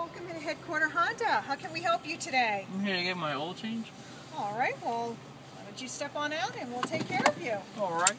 welcome to Headquarter Honda. How can we help you today? I'm here to get my oil change. All right, well, why don't you step on out and we'll take care of you. All right.